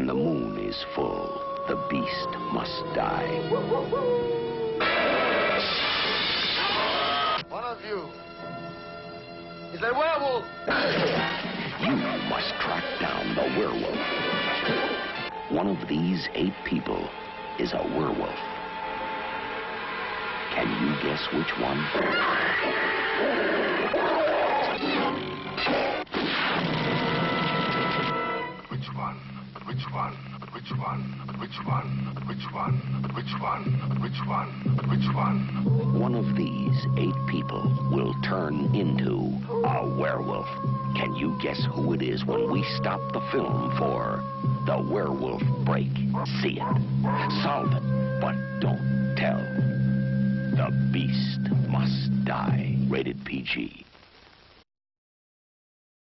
When the moon is full, the beast must die. One of you is a werewolf. You must track down the werewolf. One of these eight people is a werewolf. Can you guess which one? Which one? Which one? Which one? Which one? Which one? Which one? Which one? One of these eight people will turn into a werewolf. Can you guess who it is when we stop the film for The Werewolf Break? See it, solve it, but don't tell. The beast must die. Rated PG.